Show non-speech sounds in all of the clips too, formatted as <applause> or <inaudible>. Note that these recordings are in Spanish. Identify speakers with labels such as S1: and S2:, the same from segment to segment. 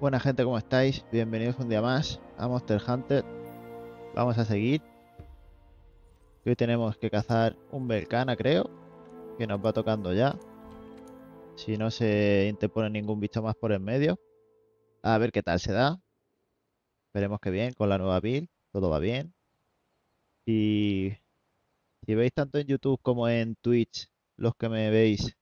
S1: Buena gente, ¿cómo estáis? Bienvenidos un día más a Monster Hunter. Vamos a seguir. Hoy tenemos que cazar un Belcana, creo. Que nos va tocando ya. Si no se interpone ningún bicho más por en medio. A ver qué tal se da. Esperemos que bien con la nueva build. Todo va bien. Y si veis tanto en YouTube como en Twitch, los que me veis,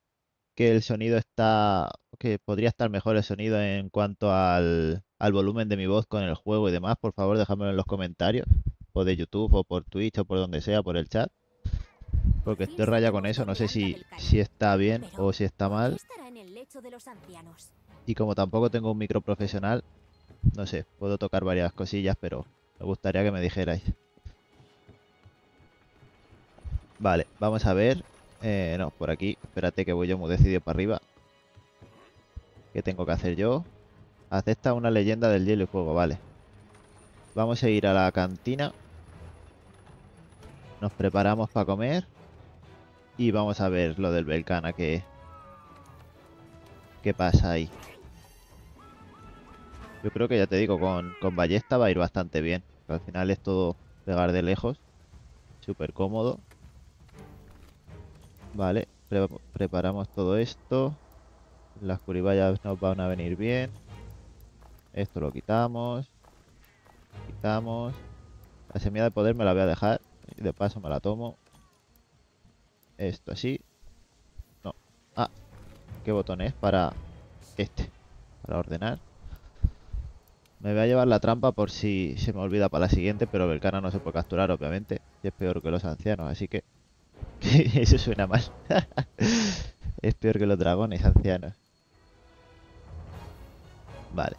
S1: que el sonido está, que podría estar mejor el sonido en cuanto al, al volumen de mi voz con el juego y demás, por favor déjamelo en los comentarios, o de YouTube, o por Twitch, o por donde sea, por el chat. Porque estoy raya con eso, no sé si, si está bien o si está mal. Y como tampoco tengo un micro profesional, no sé, puedo tocar varias cosillas, pero me gustaría que me dijerais. Vale, vamos a ver. Eh, no, por aquí. Espérate que voy yo muy decidido para arriba. ¿Qué tengo que hacer yo? Acepta una leyenda del hielo y fuego, vale. Vamos a ir a la cantina. Nos preparamos para comer. Y vamos a ver lo del Belcana que... ¿Qué pasa ahí? Yo creo que ya te digo, con, con ballesta va a ir bastante bien. Al final es todo pegar de lejos. Súper cómodo. Vale, preparamos todo esto. Las curibayas nos van a venir bien. Esto lo quitamos. Quitamos. La semilla de poder me la voy a dejar. De paso me la tomo. Esto así. No. Ah. ¿Qué botón es? Para este. Para ordenar. Me voy a llevar la trampa por si se me olvida para la siguiente, pero Belcana no se puede capturar, obviamente. Y es peor que los ancianos, así que... <laughs> Eso suena mal. <laughs> es peor que los dragones ancianos. Vale.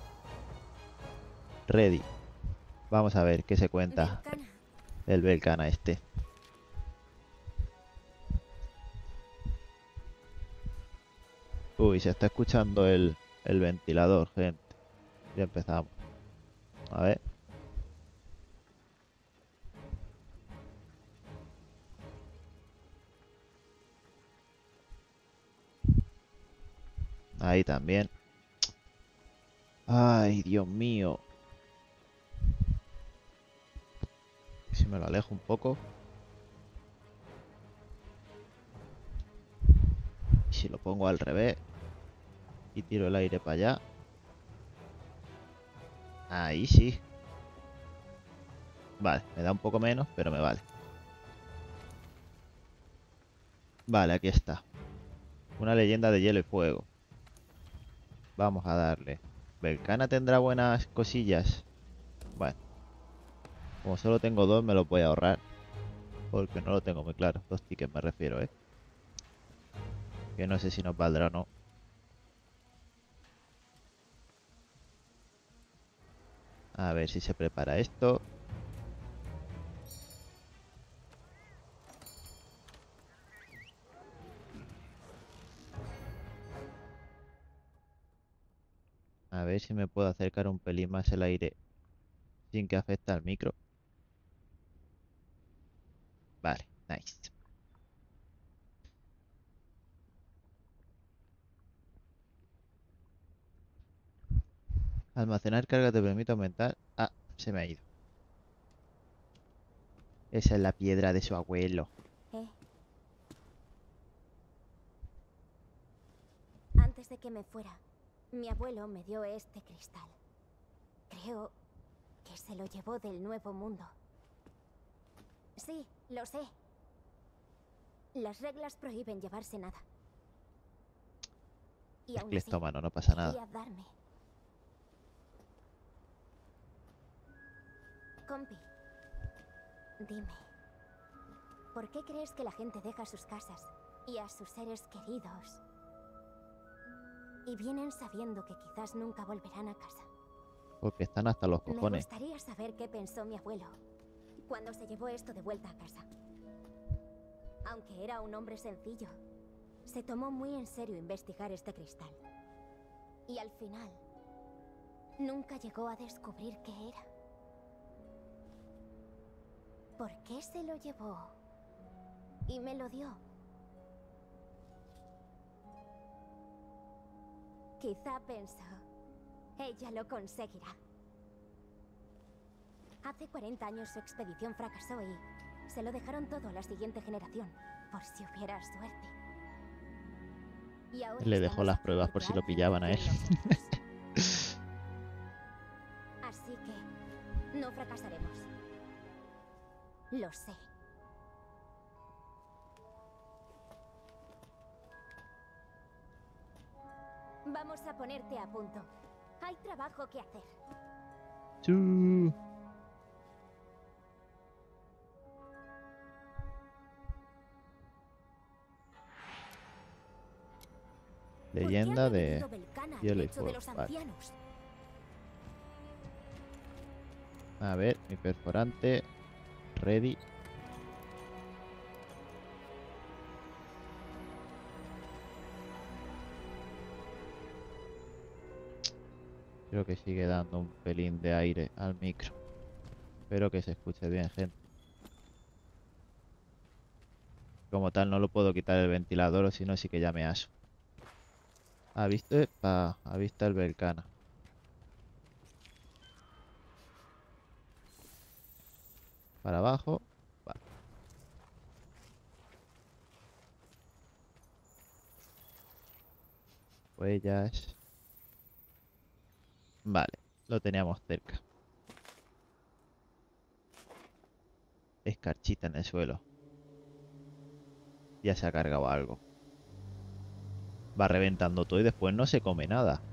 S1: Ready. Vamos a ver qué se cuenta el Belcana este. Uy, se está escuchando el, el ventilador, gente. Ya empezamos. A ver. Ahí también. Ay, Dios mío. Si me lo alejo un poco. si lo pongo al revés. Y tiro el aire para allá. Ahí sí. Vale, me da un poco menos, pero me vale. Vale, aquí está. Una leyenda de hielo y fuego. Vamos a darle. ¿Belcana tendrá buenas cosillas? Bueno. Como solo tengo dos, me lo voy a ahorrar. Porque no lo tengo muy claro. Dos tickets me refiero, ¿eh? Que no sé si nos valdrá o no. A ver si se prepara esto. A ver si me puedo acercar un pelín más el aire sin que afecte al micro. Vale, nice. Almacenar carga te permite aumentar... Ah, se me ha ido. Esa es la piedra de su abuelo.
S2: Eh. Antes de que me fuera, mi abuelo me dio este cristal. Creo que se lo llevó del nuevo mundo. Sí, lo sé. Las reglas prohíben llevarse nada.
S1: Y aún así, no pasa nada.
S2: Darme Compi, dime, ¿por qué crees que la gente deja sus casas y a sus seres queridos y vienen sabiendo que quizás nunca volverán a casa?
S1: Porque están hasta los cojones. Me
S2: gustaría saber qué pensó mi abuelo cuando se llevó esto de vuelta a casa. Aunque era un hombre sencillo, se tomó muy en serio investigar este cristal. Y al final, nunca llegó a descubrir qué era. ¿Por qué se lo llevó? Y me lo dio. Quizá pensó Ella lo conseguirá. Hace 40 años su expedición fracasó y se lo dejaron todo a la siguiente generación, por si hubiera suerte. Y ahora
S1: Le dejó las pruebas por si lo pillaban a él. <laughs>
S2: Así que no fracasaremos. Lo sé. Vamos a ponerte a punto. Hay trabajo que hacer.
S1: Chu. Leyenda
S2: ¿Por qué han
S1: de... hielo y fuego,
S2: los
S1: vale.
S2: ancianos?
S1: A ver, mi perforante. Ready. Creo que sigue dando un pelín de aire al micro. Espero que se escuche bien, gente. Como tal, no lo puedo quitar el ventilador o si no, sí que ya me aso. ¿Ha visto? Epa, ha visto el Belcana. Para abajo. Vale. Huellas. Vale, lo teníamos cerca. Escarchita en el suelo. Ya se ha cargado algo. Va reventando todo y después no se come nada.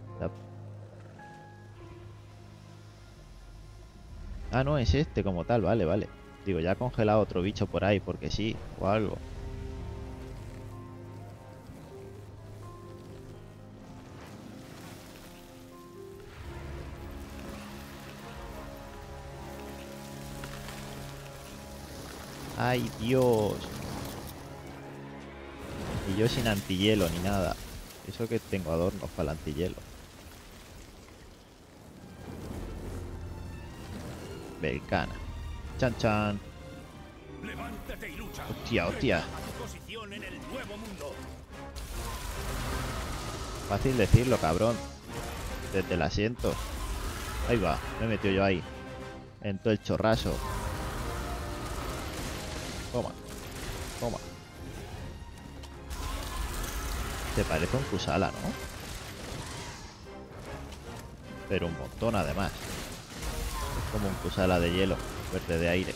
S1: Ah, no, es este como tal, vale, vale. Digo, ya ha congelado otro bicho por ahí porque sí, o algo. ¡Ay, Dios! Y yo sin antihielo ni nada. Eso que tengo adornos para el antihielo. Belcana. Chan chan.
S3: Levántate y lucha.
S1: Hostia, hostia.
S3: Reclama tu posición en el nuevo mundo.
S1: Fácil decirlo, cabrón. Desde el asiento. Ahí va, me he metido yo ahí. En todo el chorrazo. Toma. Toma. Te parece un Kusala, ¿no? Pero un montón además. Es como un Kusala de hielo, verde de aire.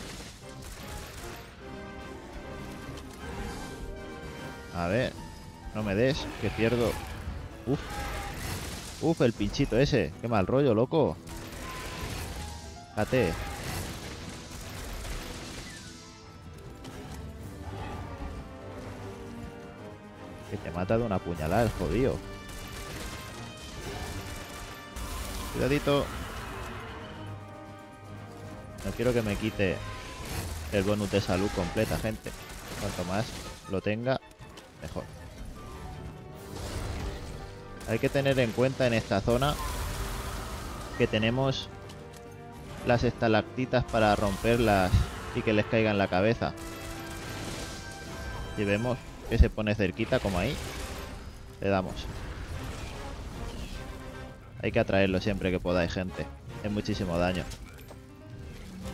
S1: A ver, no me des, que pierdo. Uf. Uf, el pinchito ese. Qué mal rollo, loco. Fíjate. Que te mata de una puñalada el jodido. Cuidadito. No quiero que me quite el bonus de salud completa, gente. Cuanto más lo tenga, mejor. Hay que tener en cuenta en esta zona que tenemos las estalactitas para romperlas y que les caiga en la cabeza. Si vemos que se pone cerquita como ahí, le damos. Hay que atraerlo siempre que podáis, gente. Es muchísimo daño.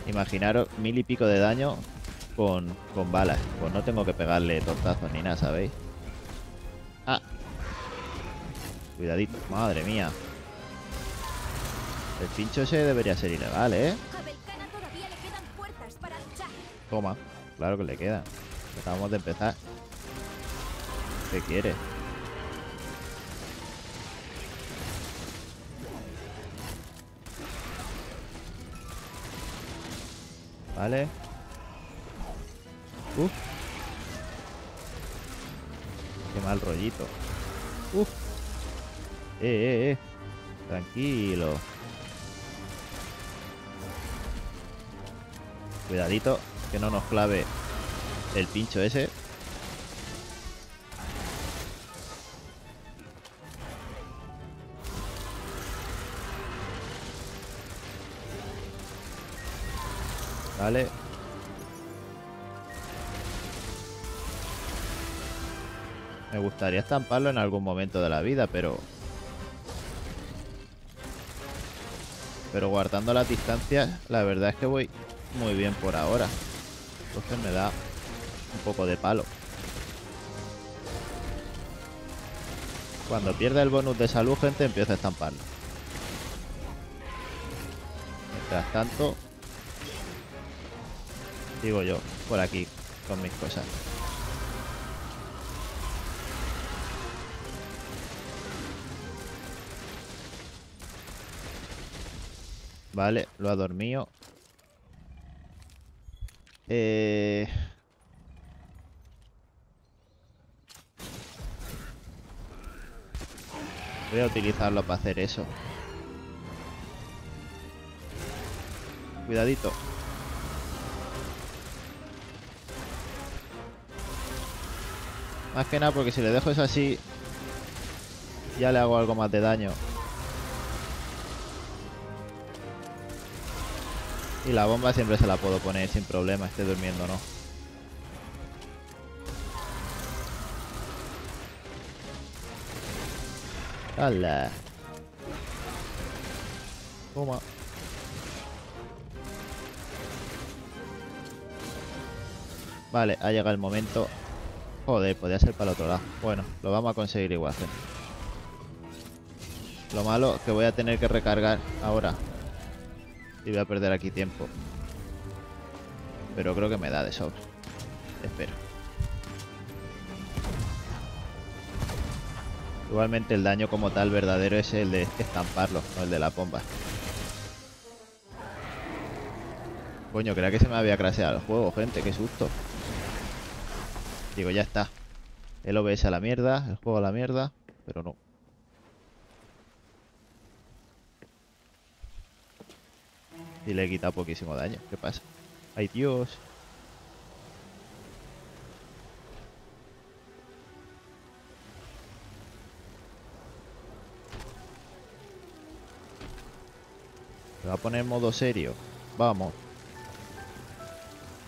S1: Imaginaros mil y pico de daño con, con balas. Pues no tengo que pegarle tortazos ni nada, ¿sabéis? Ah. Cuidadito. Madre mía. El pincho ese debería ser ilegal, ¿eh? Toma. Claro que le queda. Acabamos de empezar. ¿Qué quiere? Vale. Uf. Qué mal rollito. Uf. Eh, eh, eh. Tranquilo. Cuidadito, que no nos clave el pincho ese. Me gustaría estamparlo en algún momento de la vida, pero... Pero guardando las distancias, la verdad es que voy muy bien por ahora. Entonces me da un poco de palo. Cuando pierda el bonus de salud, gente, empieza a estamparlo. Mientras tanto, sigo yo por aquí con mis cosas. Vale, lo ha dormido. Eh... Voy a utilizarlo para hacer eso. Cuidadito. Más que nada porque si le dejo eso así, ya le hago algo más de daño. Y la bomba siempre se la puedo poner sin problema, esté durmiendo o no. ¡Hala! Toma. Vale, ha llegado el momento. Joder, podría ser para el otro lado. Bueno, lo vamos a conseguir igual. Lo malo que voy a tener que recargar ahora. Y voy a perder aquí tiempo. Pero creo que me da de sobra. Espero. Igualmente el daño como tal verdadero es el de estamparlo, no el de la bomba. Coño, creía que se me había craseado el juego, gente, qué susto. Digo, ya está. El OBS a la mierda, el juego a la mierda, pero no. Y le he quitado poquísimo daño. ¿Qué pasa? ¡Ay, Dios! Me va a poner en modo serio. Vamos.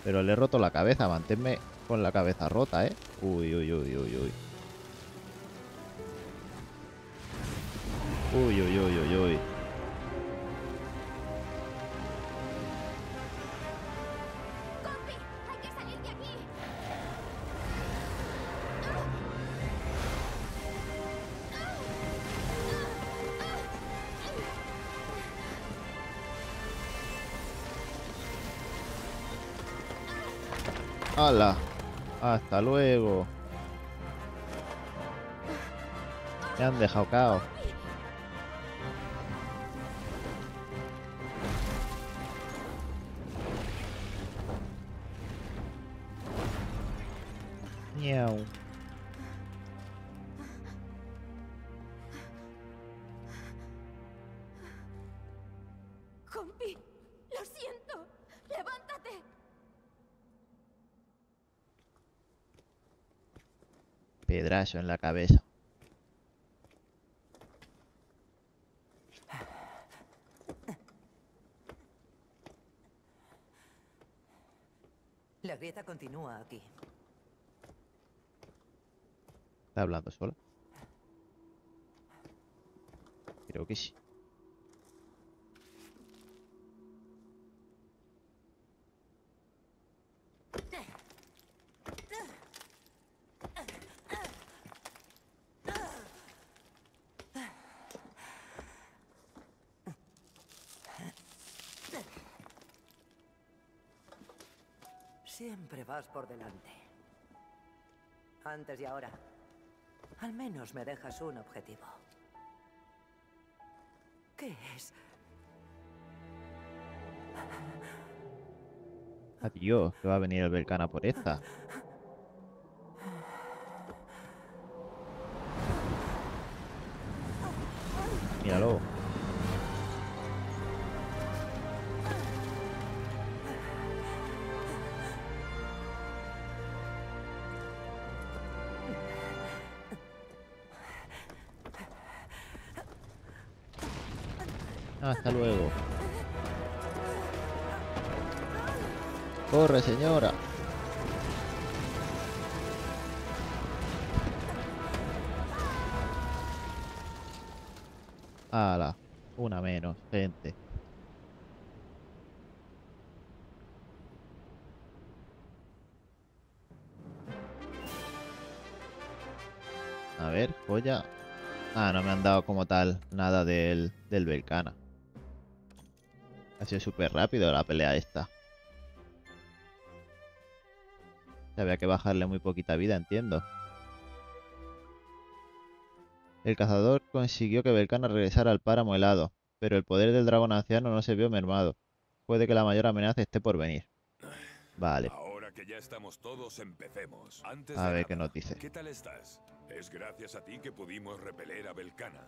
S1: Pero le he roto la cabeza. Manténme con la cabeza rota, ¿eh? Uy, uy, uy, uy, uy. Uy, uy, uy, uy, uy.
S2: ¡Compi! ¡Hay que salir de aquí!
S1: ¡Hala! Hasta luego. Me han dejado cao. En la cabeza.
S4: La grieta continúa aquí.
S1: ¿Está hablando sola? Creo que sí.
S4: Siempre vas por delante. Antes y ahora. Al menos me dejas un objetivo. ¿Qué es?
S1: Adiós, que va a venir el Belcana por esta. Hasta luego. Corre, señora. Ala, una menos, gente. A ver, joya. Ah, no me han dado como tal nada del, del Belcana. Ha sido súper rápido la pelea esta. Había que bajarle muy poquita vida, entiendo. El cazador consiguió que Belcana regresara al páramo helado, pero el poder del dragón anciano no se vio mermado. Puede que la mayor amenaza esté por venir. Vale.
S3: Ahora que ya estamos todos, empecemos. Antes
S1: A ver qué nos dice.
S3: ¿Qué tal estás? Es gracias a ti que pudimos repeler a Belcana.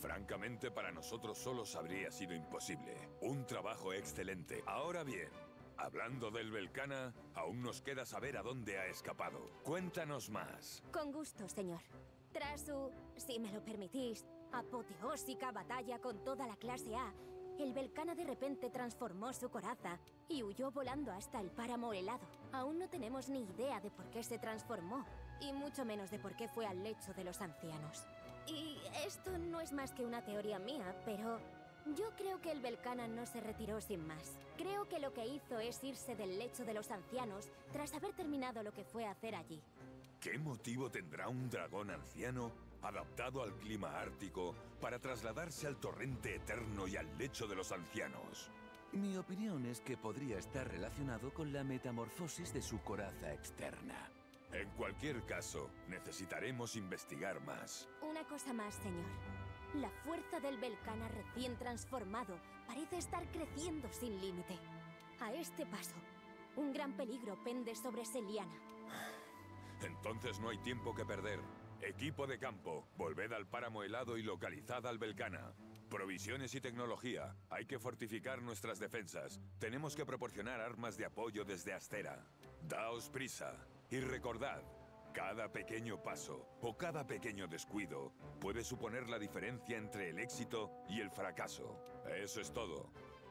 S3: Francamente, para nosotros solos habría sido imposible. Un trabajo excelente. Ahora bien, hablando del Belcana, aún nos queda saber a dónde ha escapado. Cuéntanos más.
S2: Con gusto, señor. Tras su, si me lo permitís, apoteósica batalla con toda la clase A, el Belcana de repente transformó su coraza y huyó volando hasta el páramo helado. Aún no tenemos ni idea de por qué se transformó, y mucho menos de por qué fue al lecho de los ancianos. Y esto no es más que una teoría mía, pero yo creo que el Belcana no se retiró sin más. Creo que lo que hizo es irse del lecho de los ancianos tras haber terminado lo que fue a hacer allí.
S3: ¿Qué motivo tendrá un dragón anciano adaptado al clima ártico para trasladarse al torrente eterno y al lecho de los ancianos?
S5: Mi opinión es que podría estar relacionado con la metamorfosis de su coraza externa.
S3: En cualquier caso, necesitaremos investigar más.
S2: Una cosa más, señor. La fuerza del Belcana recién transformado parece estar creciendo sin límite. A este paso, un gran peligro pende sobre Seliana.
S3: Entonces no hay tiempo que perder. Equipo de campo, volved al páramo helado y localizad al Belcana. Provisiones y tecnología. Hay que fortificar nuestras defensas. Tenemos que proporcionar armas de apoyo desde Astera. Daos prisa. Y recordad, cada pequeño paso o cada pequeño descuido puede suponer la diferencia entre el éxito y el fracaso. Eso es todo.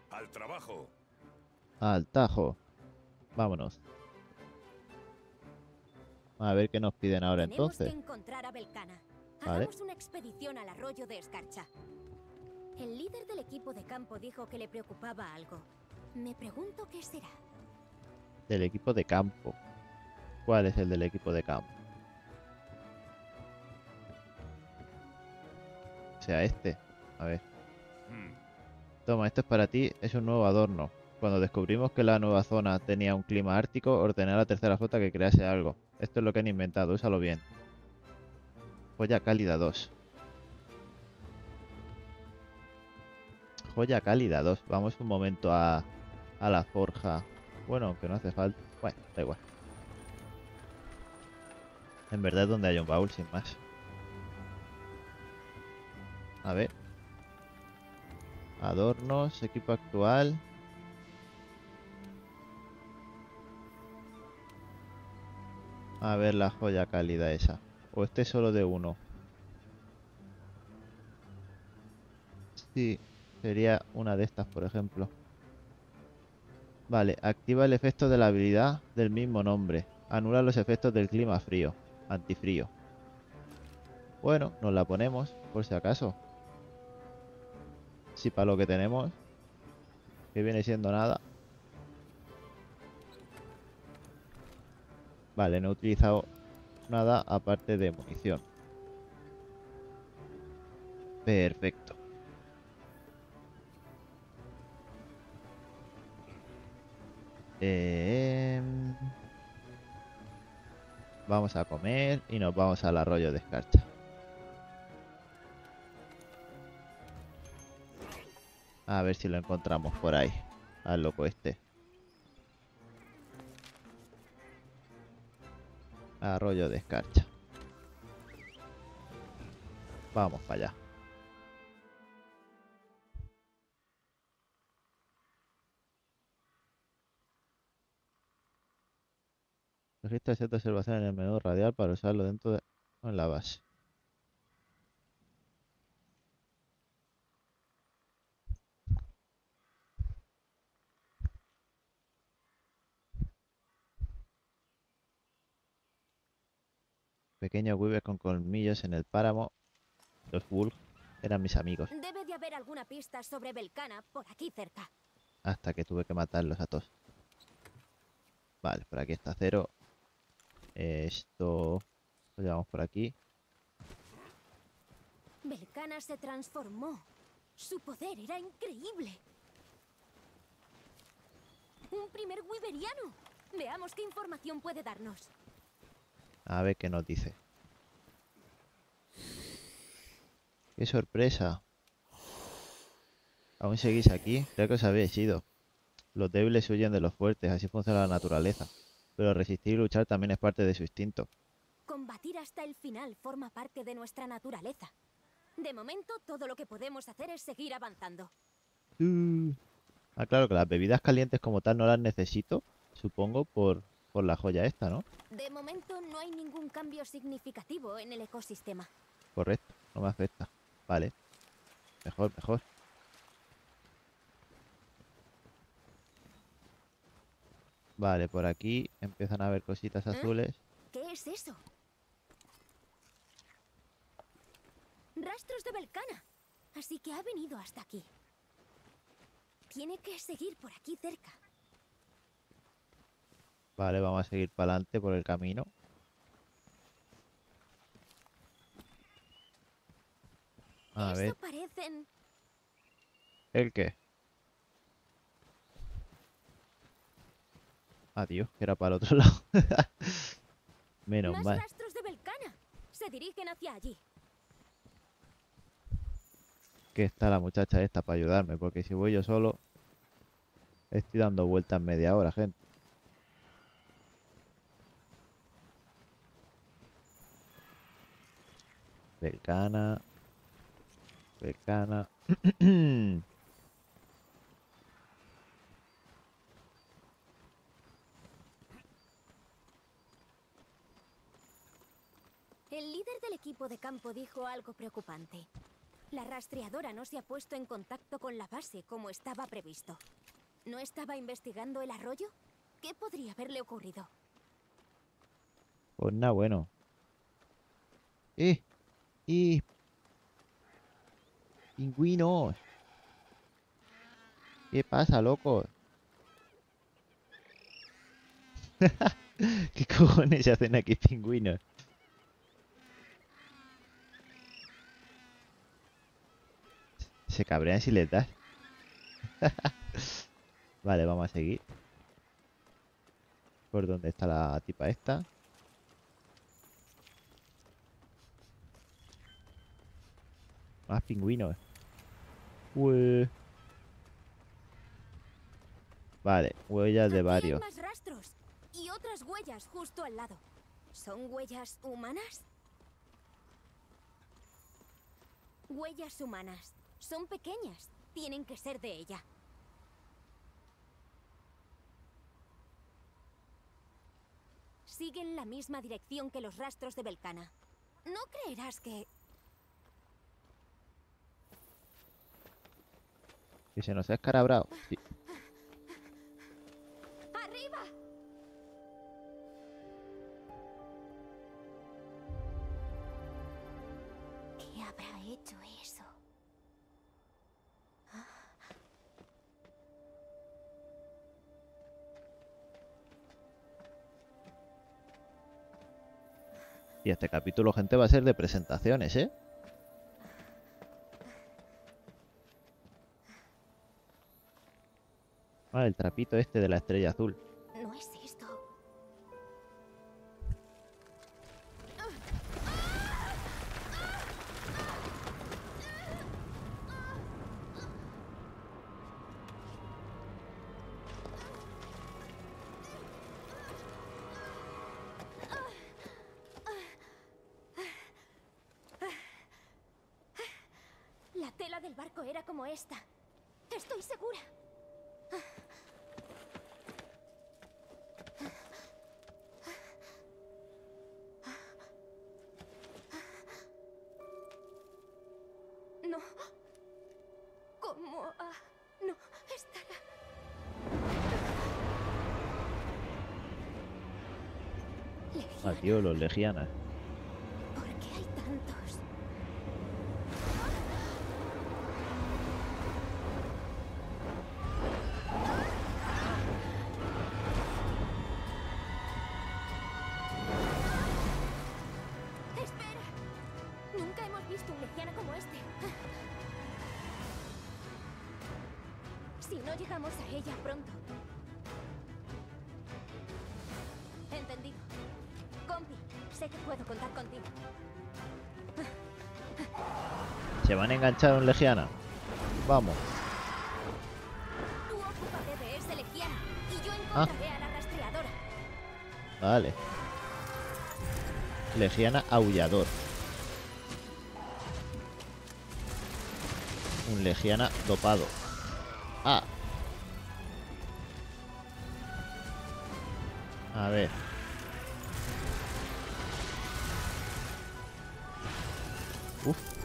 S3: ¡Al trabajo!
S1: Al tajo. Vámonos. A ver qué nos piden ahora
S2: Tenemos
S1: entonces.
S2: que encontrar a Belcana.
S1: Vale.
S2: Hagamos una expedición al arroyo de Escarcha. El líder del equipo de campo dijo que le preocupaba algo. Me pregunto qué será.
S1: Del equipo de campo. ¿Cuál es el del equipo de campo? O sea, este. A ver.
S3: Hmm,
S1: Toma, esto es para ti, es un nuevo adorno. Cuando descubrimos que la nueva zona tenía un clima ártico, ordené a la tercera flota que crease algo. Esto es lo que han inventado, úsalo bien. Joya cálida 2. Joya cálida 2. Vamos un momento a, a la forja. Bueno, aunque no hace falta. Bueno, da igual. En verdad es donde hay un baúl, sin más. A ver. Adornos, equipo actual. A ver la joya cálida esa. O este solo de uno. Sí, sería una de estas, por ejemplo. Vale, activa el efecto de la habilidad del mismo nombre. Anula los efectos del clima frío. Antifrío. Bueno, nos la ponemos, por si acaso. Si para lo que tenemos, que viene siendo nada. Vale, no he utilizado nada aparte de munición. Perfecto. Em, Vamos a comer y nos vamos al arroyo de escarcha. A ver si lo encontramos por ahí. Al loco este. Arroyo de escarcha. Vamos para allá. Registra cierta observación en el menú radial para usarlo dentro de en la base. Pequeños weavers con colmillos en el páramo. Los Wulf eran mis amigos.
S2: Debe de haber alguna pista sobre Belcana por aquí cerca.
S1: Hasta que tuve que matarlos a todos. Vale, por aquí está cero. Esto lo llevamos por aquí.
S2: Belcana se transformó. Su poder era increíble. Un primer Wiberiano. Veamos qué información puede darnos.
S1: A ver qué nos dice. ¡Qué sorpresa! Aún seguís aquí, creo que os habéis ido. Los débiles huyen de los fuertes, así funciona la naturaleza. Pero resistir y luchar también es parte de su instinto.
S2: Combatir hasta el final forma parte de nuestra naturaleza. De momento, todo lo que podemos hacer es seguir avanzando.
S1: Uh. Ah, claro que las bebidas calientes como tal no las necesito, supongo, por, por la joya esta, ¿no?
S2: De momento no hay ningún cambio significativo en el ecosistema.
S1: Correcto, no me afecta. Vale. Mejor, mejor. Vale, por aquí empiezan a haber cositas
S2: ¿Eh?
S1: azules.
S2: ¿Qué es eso? Rastros de Belcana. Así que ha venido hasta aquí. Tiene que seguir por aquí cerca.
S1: Vale, vamos a seguir para adelante por el camino. A ver,
S2: parecen...
S1: ¿el qué? Adiós, que era para el otro <laughs> lado. Menos
S2: Más
S1: mal.
S2: rastros de Belcana. Se dirigen hacia allí.
S1: que está la muchacha esta para ayudarme, porque si voy yo solo, estoy dando vueltas media hora, gente. Belcana. Belcana. <clears throat> <clears throat>
S2: El líder del equipo de campo dijo algo preocupante. La rastreadora no se ha puesto en contacto con la base como estaba previsto. ¿No estaba investigando el arroyo? ¿Qué podría haberle ocurrido?
S1: Pues nada, bueno. ¡Eh! ¡Eh! ¡Pingüinos! ¿Qué pasa, loco? <laughs> ¿Qué cojones hacen aquí pingüinos? Se cabrean si les das. <laughs> vale, vamos a seguir. Por dónde está la tipa esta. Más pingüinos. Ue. Vale, huellas de
S2: hay
S1: varios.
S2: más rastros y otras huellas justo al lado. ¿Son huellas humanas? Huellas humanas. Son pequeñas. Tienen que ser de ella. Siguen la misma dirección que los rastros de Belcana. No creerás que...
S1: Que se nos ha escarabrado. Sí. Y este capítulo, gente, va a ser de presentaciones, ¿eh? Ah, el trapito este de la estrella azul. Los legianas. ¿Se van a enganchar a un legiana? Vamos. Ah. Vale. Legiana aullador. Un legiana dopado. Ah. A ver. Uf.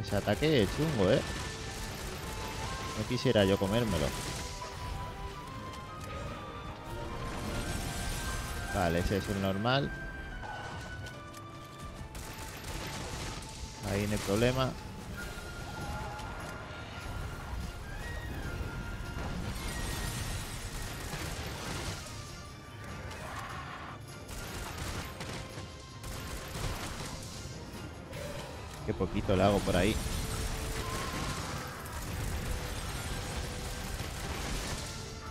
S1: Ese ataque es chungo, ¿eh? No quisiera yo comérmelo. Vale, ese es el normal. Ahí no hay problema. Poquito le hago por ahí.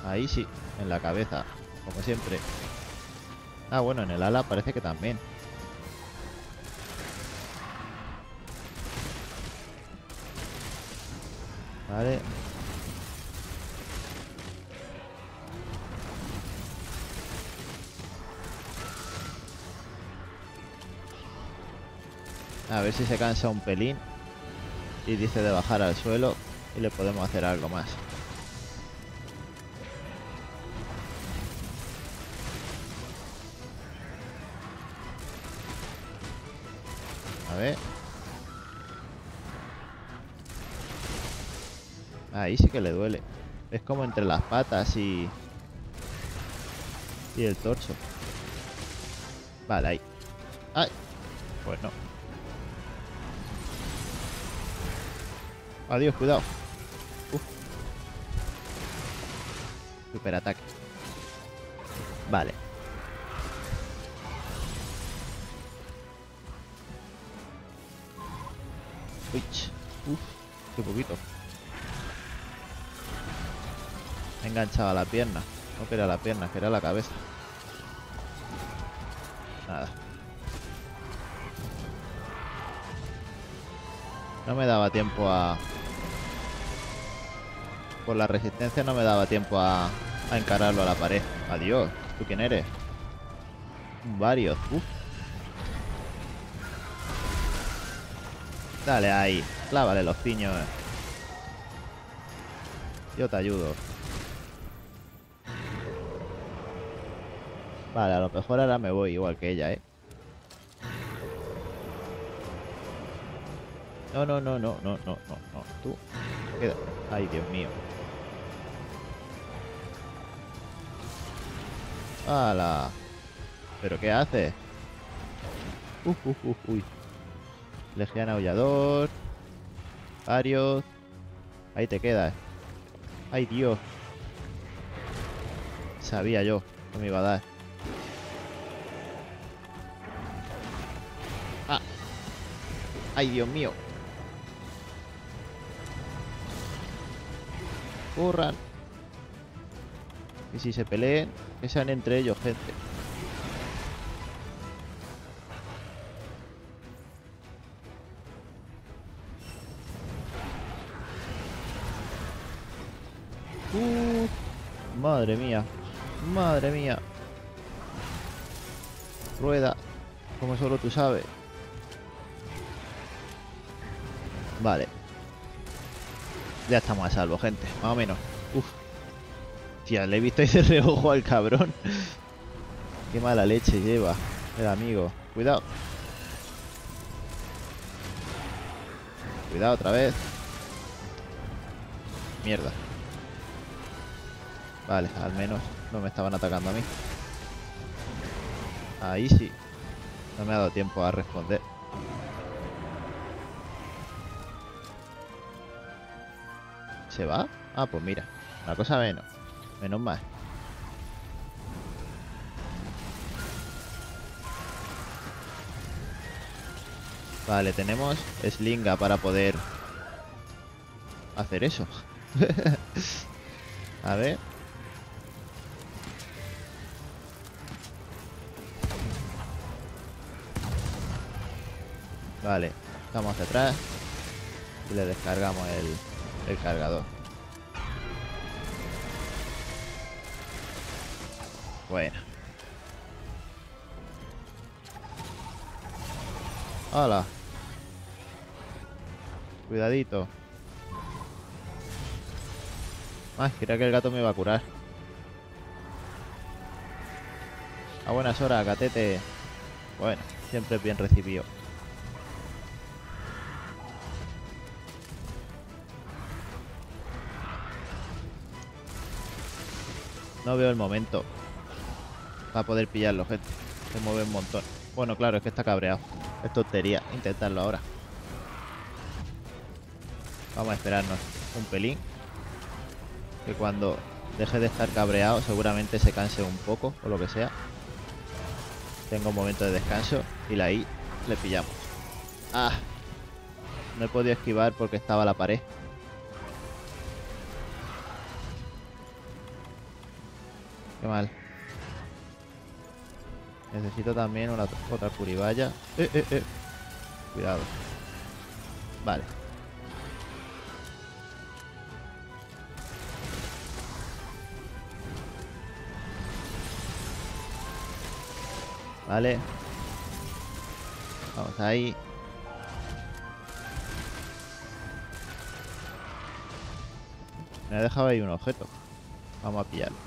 S1: Ahí sí, en la cabeza, como siempre. Ah, bueno, en el ala parece que también. Vale. Ver si se cansa un pelín y dice de bajar al suelo y le podemos hacer algo más. A ver. Ahí sí que le duele. Es como entre las patas y... Y el torso. Vale, ahí. ¡Ay! Pues no. Adiós, cuidado. Uf. Super ataque. Vale. Uy. Uf, qué poquito. Me he enganchado a la pierna. No quería la pierna, quería la cabeza. Nada. No me daba tiempo a... Por la resistencia no me daba tiempo a, a encararlo a la pared. Adiós. ¿Tú quién eres? Varios. Dale ahí. Clávale los piños. Yo te ayudo. Vale, a lo mejor ahora me voy igual que ella, ¿eh? No, no, no, no, no, no, no, no. Tú. Queda. Ay, Dios mío. ¡Hala! ¿Pero qué hace? Uh, uh, uh, uy. Legión aullador. Varios. Ahí te quedas. ¡Ay, Dios! Sabía yo que me iba a dar. ¡Ah! ¡Ay, Dios mío! Corran. Y si se peleen, que sean entre ellos, gente. Uh, madre mía. Madre mía. Rueda. Como solo tú sabes. Vale. Ya estamos a salvo, gente. Más o menos. Uf. Tía, le he visto ahí de reojo al cabrón. Qué mala leche lleva el amigo. Cuidado. Cuidado otra vez. Mierda. Vale, al menos no me estaban atacando a mí. Ahí sí. No me ha dado tiempo a responder. ¿Se va? Ah, pues mira. Una cosa menos. Menos mal. Vale, tenemos Slinga para poder hacer eso. <laughs> A ver. Vale, estamos hacia atrás y le descargamos el, el cargador. Bueno. Hola. Cuidadito. Ah, creía que el gato me iba a curar. A buenas horas, gatete. Bueno, siempre bien recibido. No veo el momento para poder pillarlo, gente. Se mueve un montón. Bueno, claro, es que está cabreado. Es tontería. Intentarlo ahora. Vamos a esperarnos un pelín. Que cuando deje de estar cabreado seguramente se canse un poco o lo que sea. Tengo un momento de descanso y la I le pillamos. Ah, no he podido esquivar porque estaba la pared. Qué mal. Necesito también una otra curibaya. Eh, eh, eh. Cuidado. Vale. Vale. Vamos ahí. Me ha dejado ahí un objeto. Vamos a pillarlo.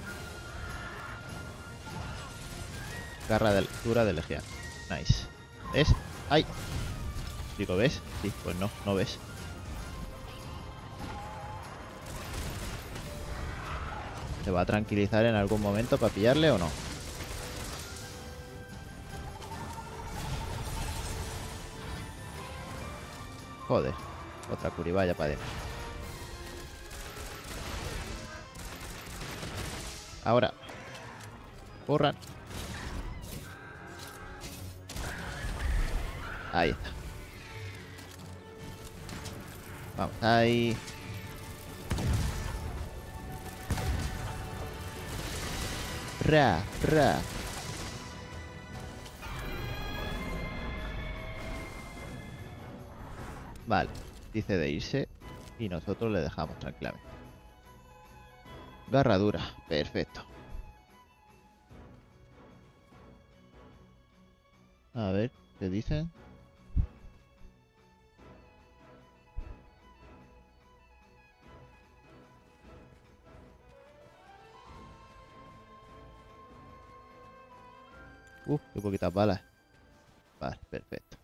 S1: Garra de dura de legión. Nice. ¿Ves? ¡Ay! Digo, ¿ves? Sí, pues no, no ves. ¿Se va a tranquilizar en algún momento para pillarle o no? Joder. Otra curibaya para adentro. Ahora. Corran. Ahí está. Vamos, ahí. Ra, ra. Vale, dice de irse y nosotros le dejamos tranquilamente. Garra dura, perfecto. A ver, ¿qué dicen? Uf, qué poquitas balas. Vale, perfecto.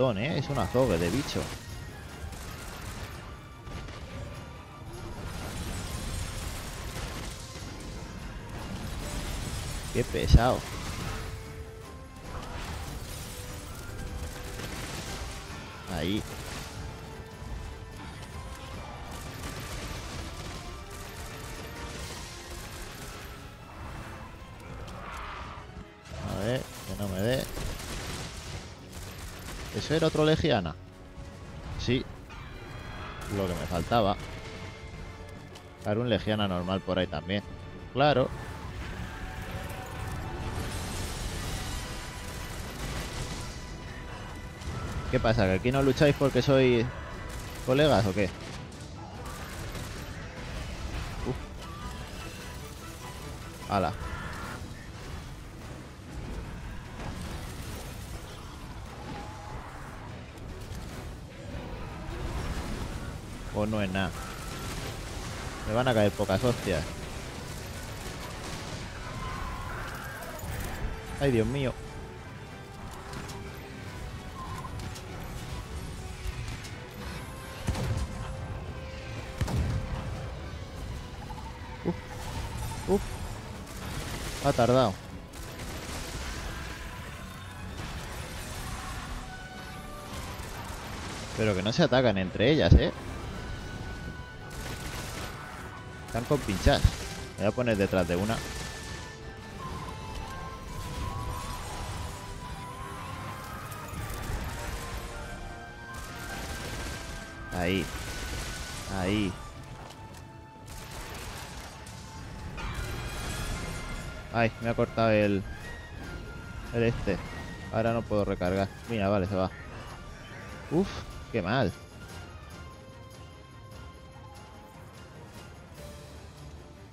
S1: ¿Eh? Es un azogue de bicho. Qué pesado. Ahí. ser otro Legiana. Sí. Lo que me faltaba. Claro, un Legiana normal por ahí también. Claro. ¿Qué pasa? ¿Que aquí no lucháis porque sois colegas o qué? Uf. Ala. No es nada. Me van a caer pocas hostias. Ay, Dios mío. Ha tardado. Pero que no se atacan entre ellas, ¿eh? Con pinchas. Me voy a poner detrás de una. Ahí. Ahí. Ay, me ha cortado el... El este. Ahora no puedo recargar. Mira, vale, se va. Uf, qué mal.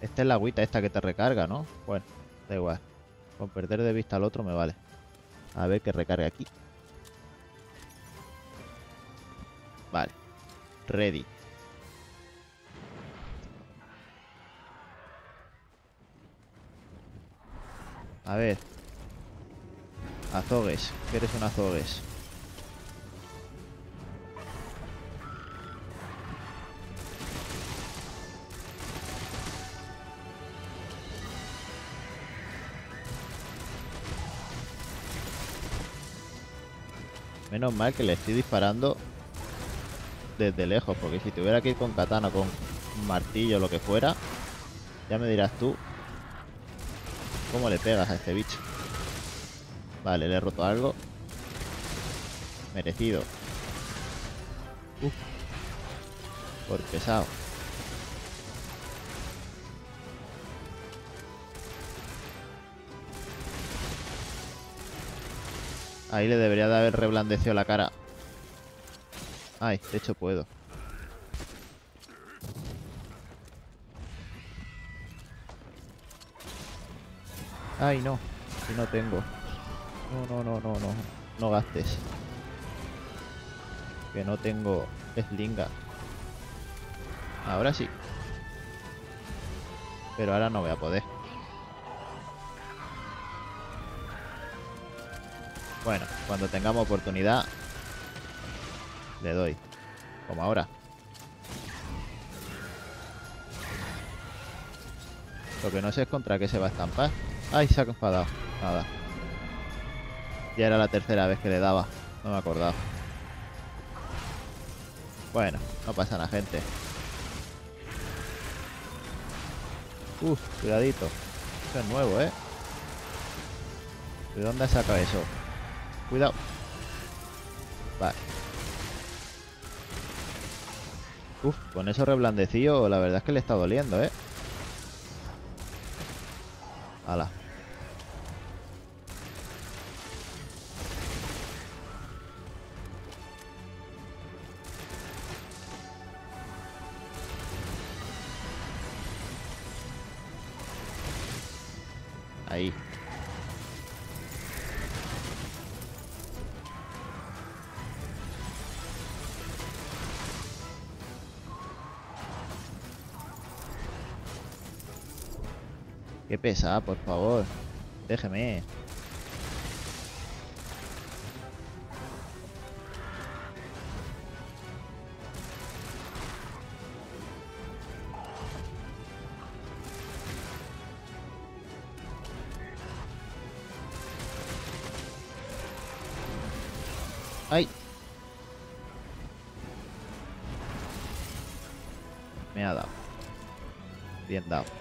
S1: Esta es la agüita esta que te recarga, ¿no? Bueno, da igual. Con perder de vista al otro me vale. A ver que recargue aquí. Vale. Ready. A ver. Azogues. ¿Qué eres un azogues? Menos mal que le estoy disparando desde lejos, porque si tuviera que ir con katana, con martillo, lo que fuera, ya me dirás tú cómo le pegas a este bicho. Vale, le he roto algo. Merecido. Uf. Por pesado. Ahí le debería de haber reblandecido la cara. Ay, de hecho puedo. Ay, no. Si no tengo. No, no, no, no, no. No gastes. Que no tengo slinga. Ahora sí. Pero ahora no voy a poder. Bueno, cuando tengamos oportunidad le doy. Como ahora. Lo que no sé es contra qué se va a estampar. ¡Ay, se ha enfadado! Nada. Ya era la tercera vez que le daba. No me he acordado. Bueno, no pasa nada, gente. Uf, cuidadito. Eso es nuevo, ¿eh? ¿De dónde ha sacado eso? Cuidado. Vale. Uf, con eso reblandecido, la verdad es que le está doliendo, ¿eh? Ahí. Qué pesa, por favor. Déjeme. ¡Ay! Me ha dado. Bien dado.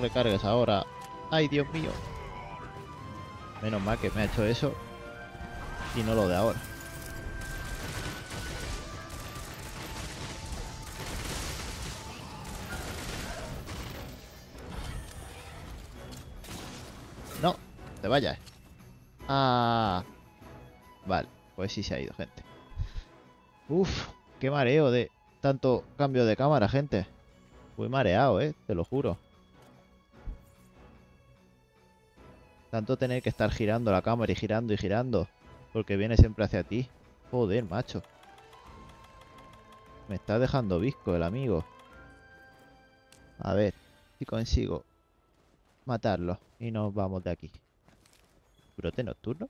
S1: recargues ahora. ¡Ay, Dios mío! Menos mal que me ha hecho eso y no lo de ahora. No, te vayas. Ah, vale, pues sí se ha ido, gente. Uf, qué mareo de tanto cambio de cámara, gente. Muy mareado, eh, te lo juro. Tanto tener que estar girando la cámara y girando y girando. Porque viene siempre hacia ti. Joder, macho. Me está dejando visco el amigo. A ver si consigo matarlo. Y nos vamos de aquí. ¿Brote nocturno?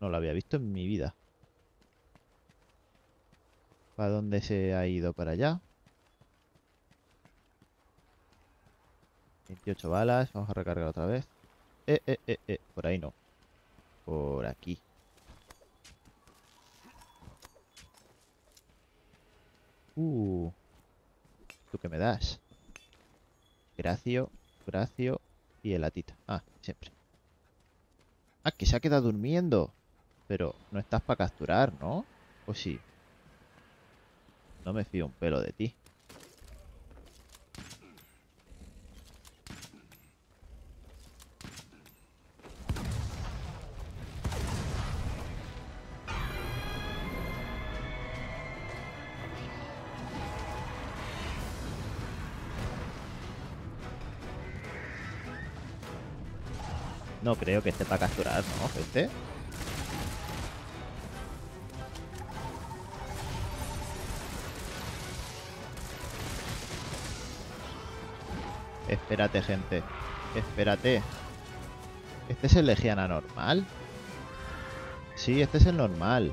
S1: No lo había visto en mi vida. ¿Para dónde se ha ido? ¿Para allá? 28 balas. Vamos a recargar otra vez. Eh, eh, eh, eh. Por ahí no. Por aquí. Uh. ¿Tú qué me das? Gracio, Gracio y el atita. Ah, siempre. Ah, que se ha quedado durmiendo. Pero no estás para capturar, ¿no? ¿O sí? No me fío un pelo de ti. Creo que esté para capturar, ¿no, gente? Espérate, gente. Espérate. ¿Este es el Legiana normal? Sí, este es el normal.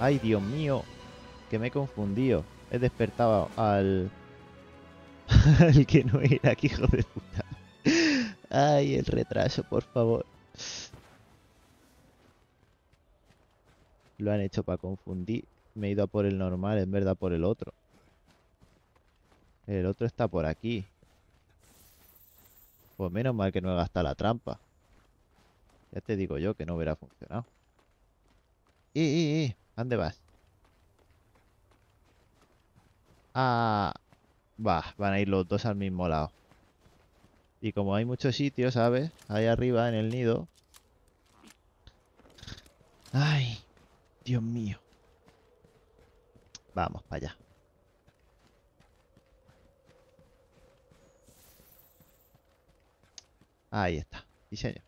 S1: Ay, Dios mío. Que me he confundido. He despertado al... <laughs> al que no era, que hijo de puta. Ay, el retraso, por favor. Lo han hecho para confundir. Me he ido a por el normal, en verdad por el otro. El otro está por aquí. Pues menos mal que no he gastado la trampa. Ya te digo yo que no hubiera funcionado. ¡Y, y, y! ¿Dónde vas? Ah... Va, van a ir los dos al mismo lado. Y como hay muchos sitios, ¿sabes? Ahí arriba en el nido. Ay, Dios mío. Vamos para allá. Ahí está. Diseño.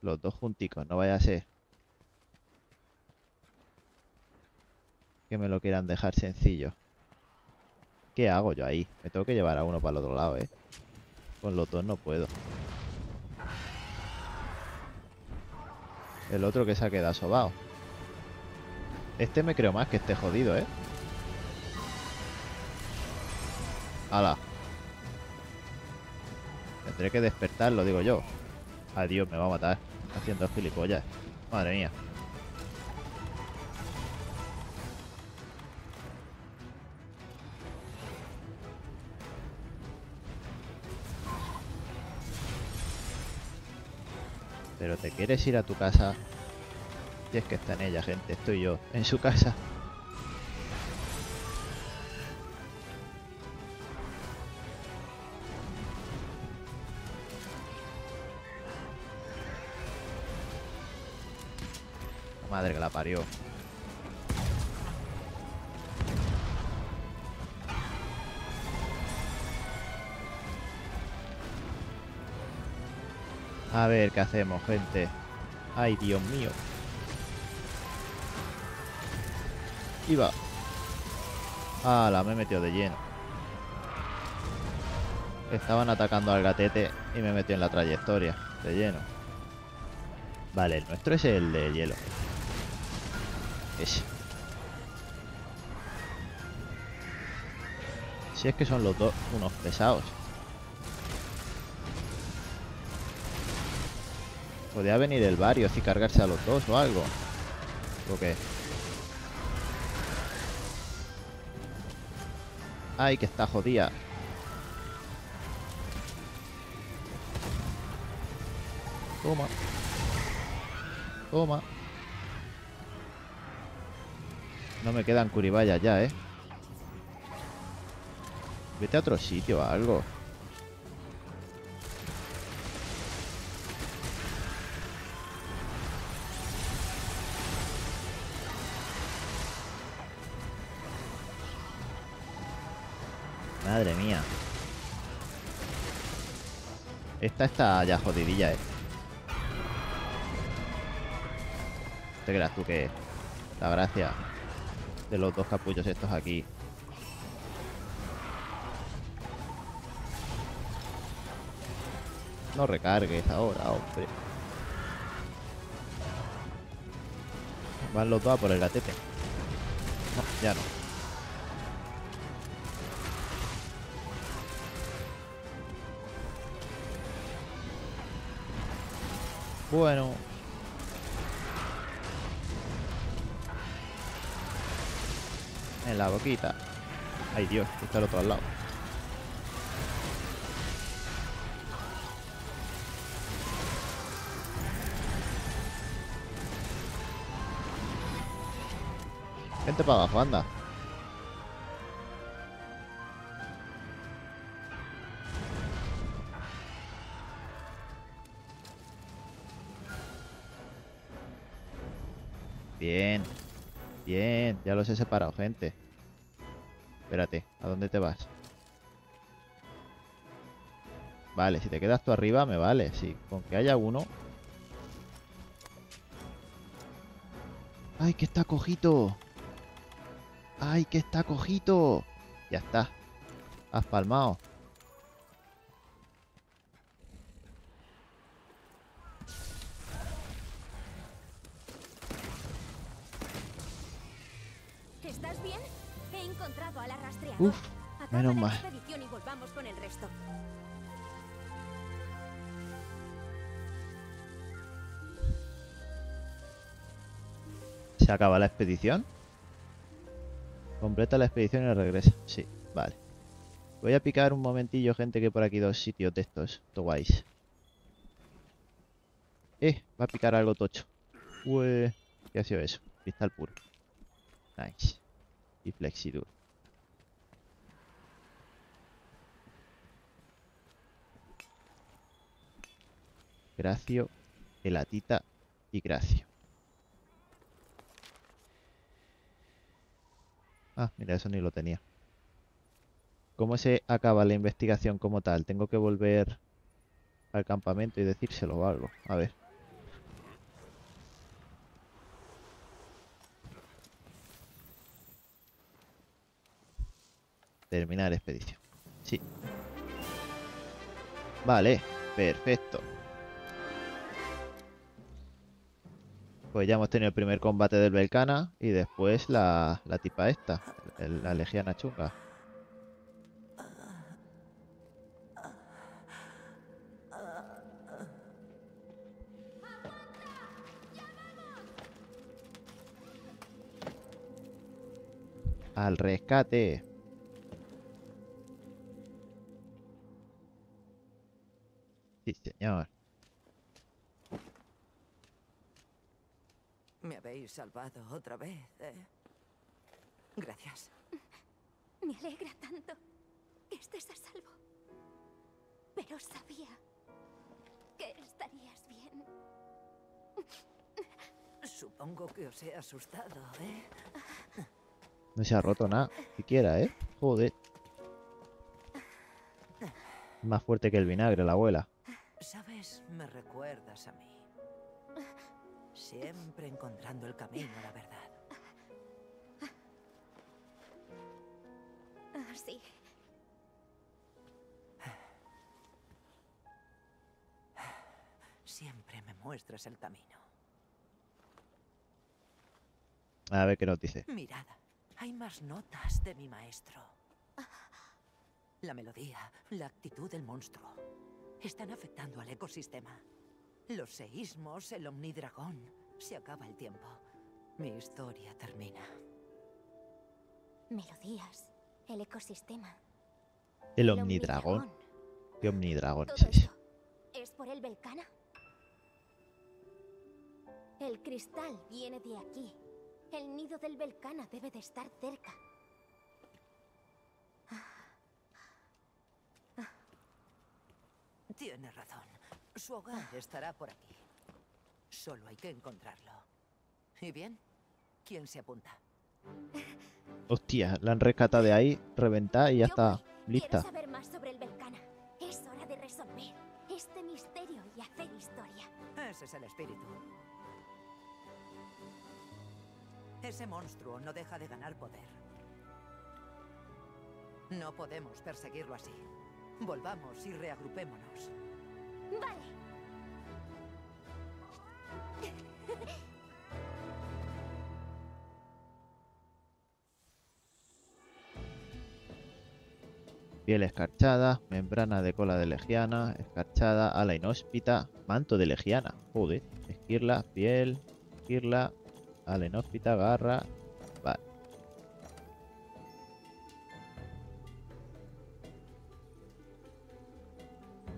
S1: Los dos junticos, no vaya a ser. Que me lo quieran dejar sencillo. ¿Qué hago yo ahí? Me tengo que llevar a uno para el otro lado, ¿eh? Con los dos no puedo. El otro que se ha quedado sobao. Este me creo más que esté jodido, ¿eh? ¡Hala! Tendré que despertarlo, digo yo. Adiós, me va a matar. Haciendo gilipollas. Madre mía. Pero te quieres ir a tu casa. Y es que está en ella, gente. Estoy yo, en su casa. Madre que la parió. A ver qué hacemos, gente. Ay, Dios mío. Iba. la me he metido de lleno. Estaban atacando al gatete y me metió en la trayectoria. De lleno. Vale, el nuestro es el de hielo. Ese. Si es que son los dos unos pesados. Podría venir el Varios y cargarse a los dos o algo. ¿O qué? Ay, que está jodida. Toma. Toma. No me quedan curibayas ya, ¿eh? Vete a otro sitio o algo. Esta está ya jodidilla, eh. ¿Te creas tú que la gracia de los dos capullos estos aquí? No recargues ahora, hombre. Van los dos a por el gatete. No, ya no. Bueno. En la boquita. Ay Dios, está al otro lado. Vente para abajo, anda. Ya los he separado, gente. Espérate, ¿a dónde te vas? Vale, si te quedas tú arriba, me vale. Sí, con que haya uno. ¡Ay, que está cojito! ¡Ay, que está cojito! Ya está. Has palmado. Uf, menos mal. ¿Se acaba la expedición? Completa la expedición y regresa. Sí, vale. Voy a picar un momentillo, gente, que por aquí dos sitios de estos. To guays. Eh, va a picar algo tocho. Ue, ¿qué ha sido eso? Cristal puro. Nice. Y flexidur. Gracio, Elatita y Gracio. Ah, mira, eso ni lo tenía. ¿Cómo se acaba la investigación como tal? Tengo que volver al campamento y decírselo o algo. A ver. Terminar expedición. Sí. Vale, perfecto. Pues ya hemos tenido el primer combate del Belcana y después la, la tipa esta, la legiana chunga. Al rescate. Sí, señor.
S4: Me habéis salvado otra vez, ¿eh? Gracias.
S2: Me alegra tanto que estés a salvo. Pero sabía que estarías bien.
S4: Supongo que os he asustado, ¿eh?
S1: No se ha roto nada, siquiera, ¿eh? Joder. Más fuerte que el vinagre, la abuela.
S4: Sabes, me recuerdas a mí. Siempre encontrando el camino a la verdad.
S2: Ah, sí.
S4: Siempre me muestras el camino.
S1: A ver qué nos dice.
S4: Mirad, hay más notas de mi maestro. La melodía, la actitud del monstruo, están afectando al ecosistema. Los seísmos, el omnidragón. Se acaba el tiempo. Mi historia termina.
S2: Melodías, el ecosistema.
S1: El omnidragón. ¿Qué omnidragón es
S2: esto es por el Belcana. El cristal viene de aquí. El nido del Belcana debe de estar cerca.
S4: Tiene razón. Su hogar estará por aquí. Solo hay que encontrarlo. ¿Y bien? ¿Quién se apunta?
S1: Hostia, la han rescatado de ahí, reventada y ya
S2: Yo
S1: está.
S2: voy.
S1: lista.
S2: Quiero saber más sobre el Belcana. Es hora de resolver este misterio y hacer historia.
S4: Ese es el espíritu. Ese monstruo no deja de ganar poder. No podemos perseguirlo así. Volvamos y reagrupémonos.
S2: Vale.
S1: Piel escarchada, membrana de cola de legiana, escarchada, ala inhóspita, manto de legiana. Joder, esquirla, piel, esquirla, ala inhóspita, garra. Vale.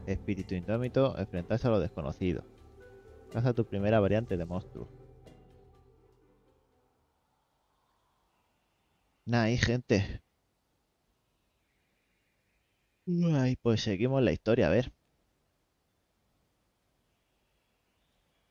S1: Espíritu indómito, enfrentarse a lo desconocido. Caza tu primera variante de monstruo. Nah, ahí, gente. Ay, pues seguimos la historia, a ver.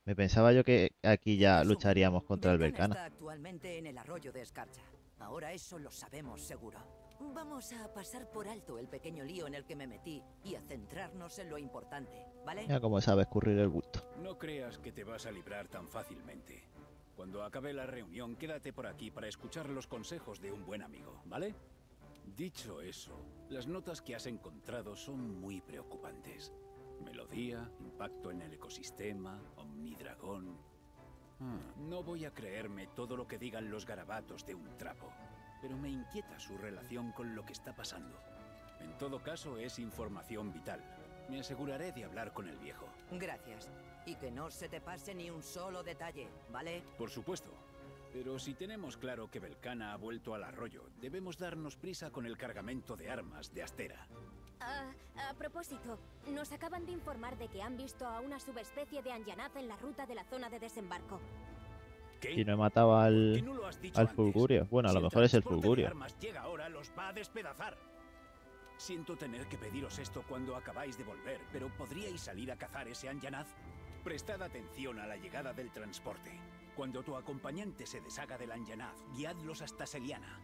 S1: Me pensaba yo que aquí ya lucharíamos contra el
S4: Belcana. está actualmente en el arroyo de Escarcha. Ahora eso lo sabemos seguro. Vamos a pasar por alto el pequeño lío en el que me metí y a centrarnos en lo importante, ¿vale?
S1: Mira cómo sabe escurrir el bulto.
S6: No creas que te vas a librar tan fácilmente. Cuando acabe la reunión, quédate por aquí para escuchar los consejos de un buen amigo, ¿vale? Dicho eso, las notas que has encontrado son muy preocupantes. Melodía, impacto en el ecosistema, omnidragón. Ah, no voy a creerme todo lo que digan los garabatos de un trapo, pero me inquieta su relación con lo que está pasando. En todo caso, es información vital. Me aseguraré de hablar con el viejo.
S4: Gracias. Y que no se te pase ni un solo detalle, ¿vale?
S6: Por supuesto. Pero si tenemos claro que Belcana ha vuelto al arroyo, debemos darnos prisa con el cargamento de armas de Astera.
S2: Ah, a propósito, nos acaban de informar de que han visto a una subespecie de Anjanaz en la ruta de la zona de desembarco.
S6: ¿Qué?
S1: Si no he matado
S6: ¿Por qué
S1: al... al? Fulgurio. Bueno, a
S6: Si
S1: lo mejor es el Fulgurio.
S6: armas llega ahora, los va a despedazar. Siento tener que pediros esto cuando acabáis de volver, pero ¿podríais salir a cazar ese Anjanaz? Prestad atención a la llegada del transporte. Cuando tu acompañante se deshaga del Anjanaz, guiadlos hasta Seliana.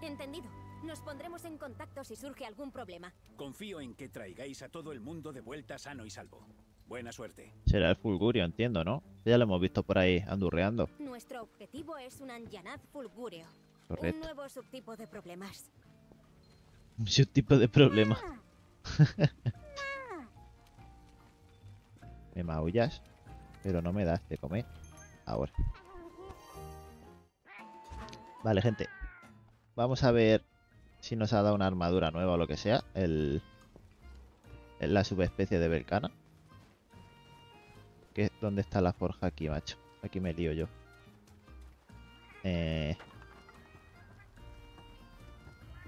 S2: Entendido. Nos pondremos en contacto si surge algún problema.
S6: Confío en que traigáis a todo el mundo de vuelta sano y salvo. Buena suerte.
S1: Será el Fulgurio, entiendo, ¿no? Ya lo hemos visto por ahí andurreando.
S2: Nuestro objetivo es un Anjanaz fulgúreo. Un
S1: Correcto.
S2: nuevo subtipo de problemas.
S1: Un tipo de problema. <laughs> Me maullas, pero no me das de comer. Ahora. Vale, gente. Vamos a ver si nos ha dado una armadura nueva o lo que sea. El- la subespecie de Belcana. ¿Qué, ¿Dónde está la forja aquí, macho? Aquí me lío yo. Eh,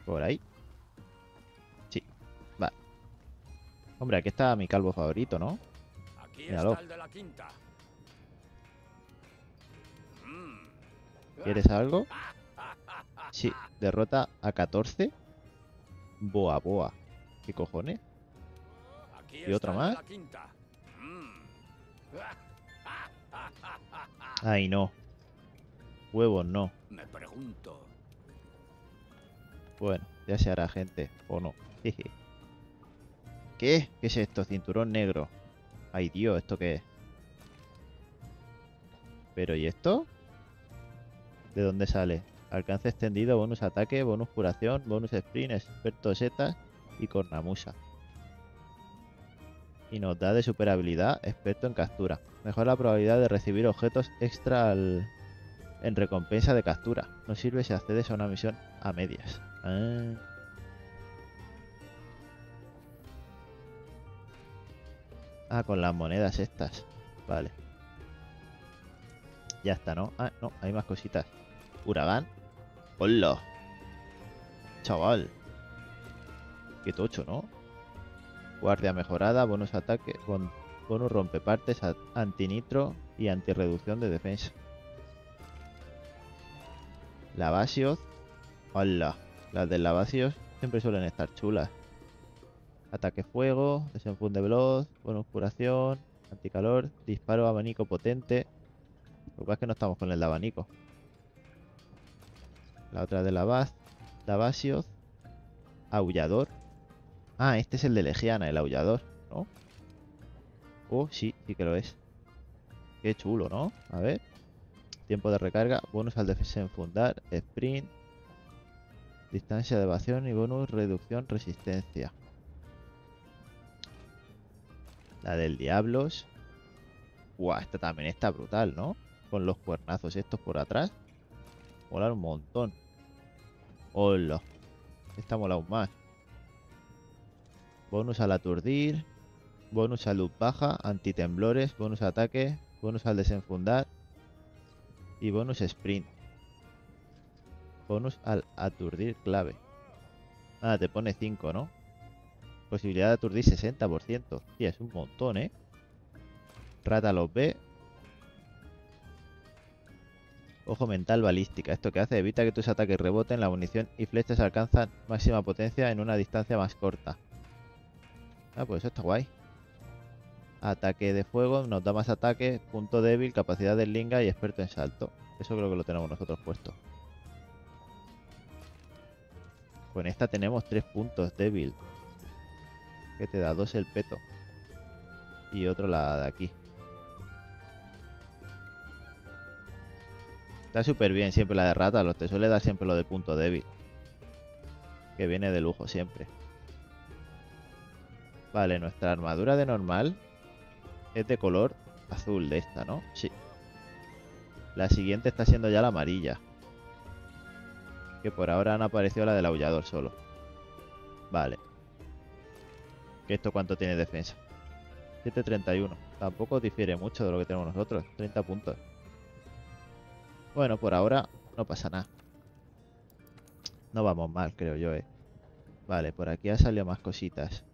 S1: por ahí. Sí. Vale. Hombre, aquí está mi calvo favorito, ¿no?
S3: Aquí
S1: Míralo.
S3: está el de la quinta.
S1: ¿Quieres algo? Sí, derrota a 14. Boa, boa. ¿Qué cojones?
S3: Aquí
S1: ¿Y otra más?
S3: la quinta. <laughs>
S1: Ay, no. Huevos, no.
S3: Me pregunto.
S1: Bueno, ya se hará, gente. O no. Jeje. ¿Qué? ¿Qué es esto? Cinturón negro. Ay, Dios, ¿esto qué es? ¿Pero y esto? ¿De dónde sale? Alcance extendido, bonus ataque, bonus curación, bonus sprint, experto setas y cornamusa. Y nos da de super habilidad, experto en captura. Mejora la probabilidad de recibir objetos extra en recompensa de captura. No sirve si accedes a una misión a medias. Ah. Ah, con las monedas estas. Vale. Ya está, ¿no? Ah, no, hay más cositas. Huracán. ¡Hola! Chaval. Qué tocho, ¿no? Guardia mejorada, bonus ataque, bon- bonus rompepartes, antinitro y antirreducción de defensa. Lavasios. ¡Hola! Las del Lavasios siempre suelen estar chulas. Ataque fuego, desenfunde veloz, bonus curación, anticalor, disparo abanico potente. Lo que es que no estamos con el de abanico. La otra de la Lavasios, aullador. Ah, este es el de Legiana, el aullador, ¿no? Oh, sí, sí que lo es. Qué chulo, ¿no? A ver. Tiempo de recarga, bonus al desenfundar, sprint, distancia de evasión y bonus reducción resistencia. La del Diablos. Buah, esta también está brutal, ¿no? Con los cuernazos estos por atrás. Mola un montón. Hola. Esta mola aún más. Bonus al aturdir. Bonus a luz baja. Antitemblores. Bonus ataque. Bonus al desenfundar. Y bonus sprint. Bonus al aturdir clave. Ah, te pone 5, ¿no? Posibilidad de aturdir 60%. Tía, es un montón, ¿eh? Rata los B. Ojo mental balística. Esto que hace evita que tus ataques reboten, la munición y flechas alcanzan máxima potencia en una distancia más corta. Ah, pues eso está guay. Ataque de fuego, nos da más ataque, punto débil, capacidad de linga y experto en salto. Eso creo que lo tenemos nosotros puesto. Con esta tenemos tres puntos débil. Que te da dos el peto. Y otro la de aquí. Está súper bien siempre la de rata. Los te suele dar siempre lo de punto débil. Que viene de lujo siempre. Vale, nuestra armadura de normal es de color azul de esta, ¿no? Sí. La siguiente está siendo ya la amarilla. Que por ahora han aparecido la del aullador solo. Vale. ¿Que esto cuánto tiene defensa? 731. Tampoco difiere mucho de lo que tenemos nosotros. 30 puntos. Bueno, por ahora no pasa nada. No vamos mal, creo yo, eh. Vale, por aquí ha salido más cositas.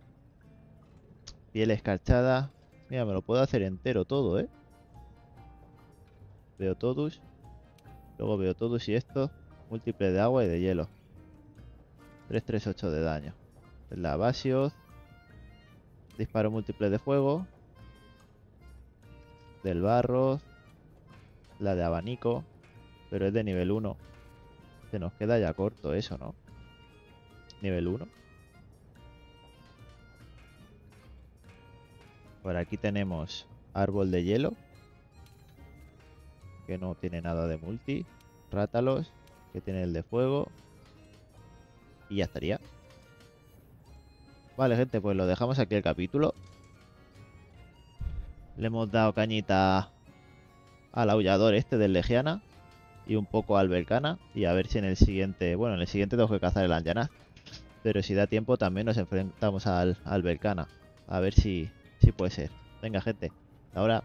S1: Piel escarchada. Mira, me lo puedo hacer entero todo, ¿eh? Veo todos. Luego veo todos y esto. Múltiple de agua y de hielo. 338 de daño. La Basioth. Disparo múltiple de fuego. Del barro. La de abanico. Pero es de nivel 1. Se nos queda ya corto eso, ¿no? Nivel 1. Por aquí tenemos árbol de hielo. Que no tiene nada de multi. Rátalos. Que tiene el de fuego. Y ya estaría. Vale, gente, pues lo dejamos aquí el capítulo. Le hemos dado cañita al aullador este del Legiana. Y un poco al Belcana. Y a ver si en el siguiente... Bueno, en el siguiente tengo que cazar el Anjanaz. Pero si da tiempo también nos enfrentamos al, al Belcana. A ver si, si puede ser. Venga, gente. Ahora.